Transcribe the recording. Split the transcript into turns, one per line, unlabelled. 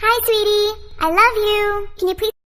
Hi, sweetie. I love you. Can you please